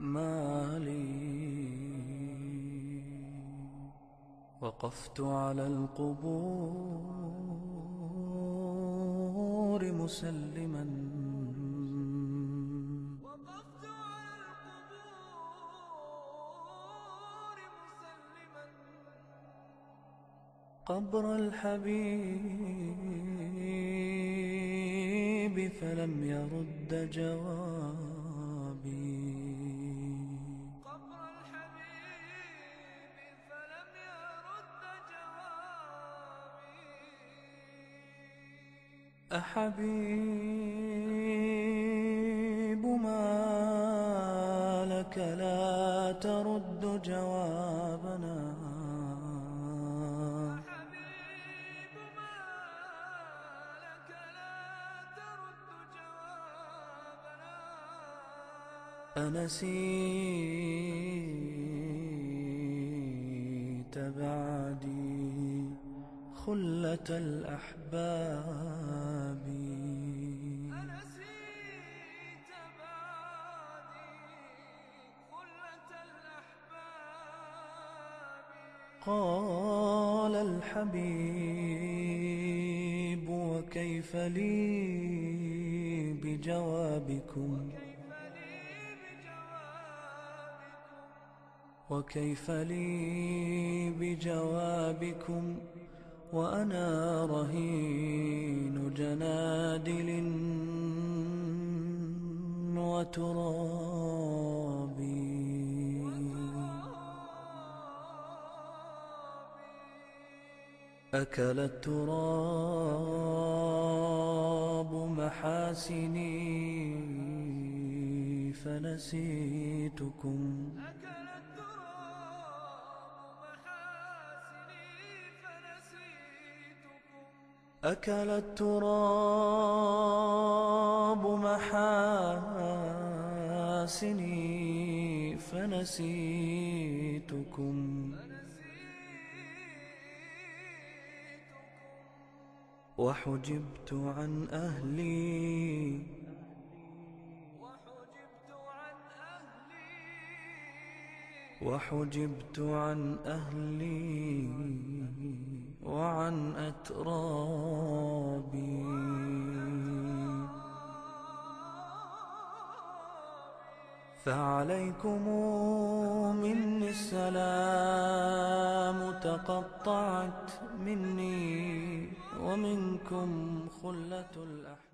مالي. وقفت على القبور مسلما. وقفت على القبور مسلما. قبر الحبيب فلم يرد جوابي. أحبيب ما لك لا ترد جوابنا. حبيب ما لك لا ترد جوابنا. أنسيت بعدي خلة الأحباب. قال الحبيب وكيف لي بجوابكم وكيف لي بجوابكم وأنا رهين جنادل وترابي أكل التراب محاسني فنسيتكم. أكل التراب محاسني فنسيتكم. أكل التراب محاسني فنسيتكم. فنسيتكم. وحجبت عن أهلي. وحجبت عن أهلي. وحجبت عن أهلي وعن أترابي. فعليكم مني السلام تقطعت مني ومنكم خلة الأحباب